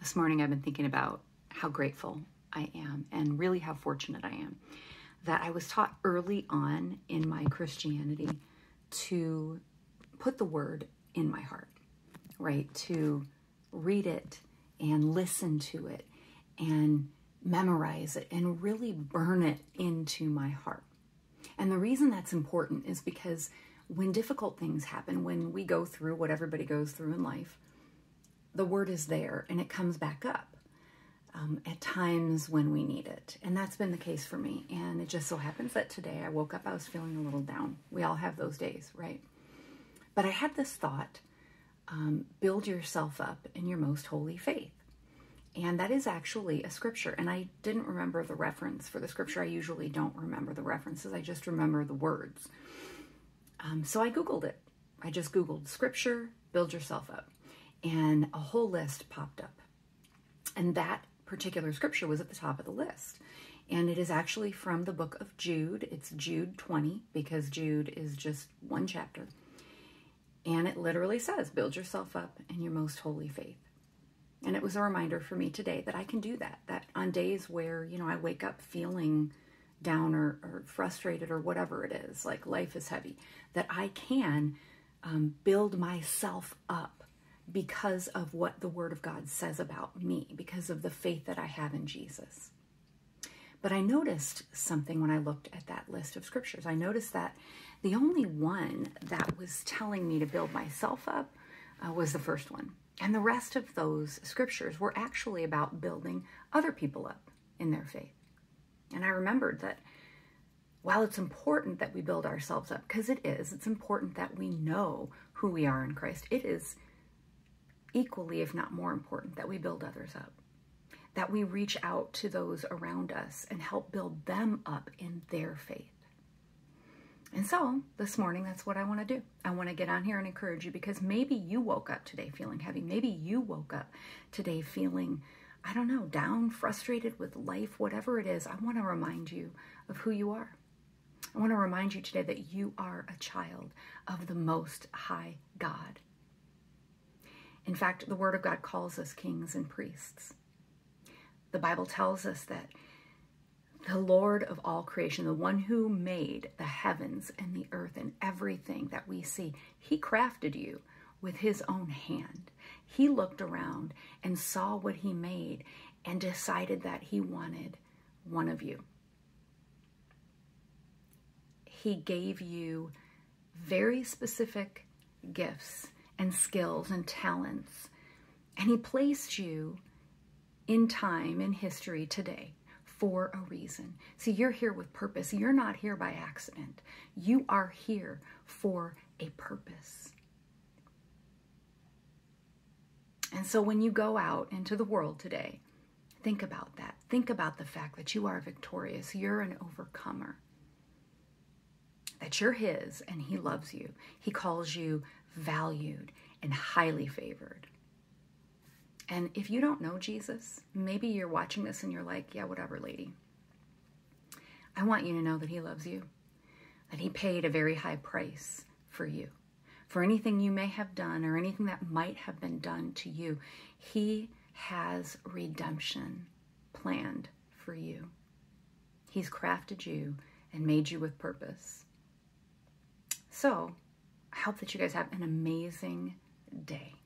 This morning I've been thinking about how grateful I am and really how fortunate I am that I was taught early on in my Christianity to put the word in my heart, right? To read it and listen to it and memorize it and really burn it into my heart. And the reason that's important is because when difficult things happen, when we go through what everybody goes through in life, the word is there and it comes back up um, at times when we need it. And that's been the case for me. And it just so happens that today I woke up, I was feeling a little down. We all have those days, right? But I had this thought um, build yourself up in your most holy faith. And that is actually a scripture. And I didn't remember the reference for the scripture. I usually don't remember the references, I just remember the words. Um, so I Googled it. I just Googled scripture, build yourself up and a whole list popped up. And that particular scripture was at the top of the list. And it is actually from the book of Jude. It's Jude 20 because Jude is just one chapter. And it literally says, build yourself up in your most holy faith. And it was a reminder for me today that I can do that. That on days where, you know, I wake up feeling down or, or frustrated or whatever it is, like life is heavy, that I can um, build myself up because of what the Word of God says about me, because of the faith that I have in Jesus. But I noticed something when I looked at that list of scriptures. I noticed that the only one that was telling me to build myself up uh, was the first one. And the rest of those scriptures were actually about building other people up in their faith. And I remembered that while it's important that we build ourselves up, because it is, it's important that we know who we are in Christ. It is equally, if not more important, that we build others up, that we reach out to those around us and help build them up in their faith. And so this morning, that's what I want to do. I want to get on here and encourage you because maybe you woke up today feeling heavy. Maybe you woke up today feeling, I don't know, down, frustrated with life, whatever it is. I want to remind you of who you are. I want to remind you today that you are a child of the Most High God. In fact, the Word of God calls us kings and priests. The Bible tells us that the Lord of all creation, the one who made the heavens and the earth and everything that we see, he crafted you with his own hand. He looked around and saw what he made and decided that he wanted one of you. He gave you very specific gifts and skills and talents. And He placed you in time, in history today for a reason. See, you're here with purpose. You're not here by accident. You are here for a purpose. And so when you go out into the world today, think about that. Think about the fact that you are victorious. You're an overcomer. That you're His and He loves you. He calls you valued, and highly favored. And if you don't know Jesus, maybe you're watching this and you're like, yeah, whatever, lady. I want you to know that He loves you, that He paid a very high price for you. For anything you may have done or anything that might have been done to you, He has redemption planned for you. He's crafted you and made you with purpose. So, I hope that you guys have an amazing day.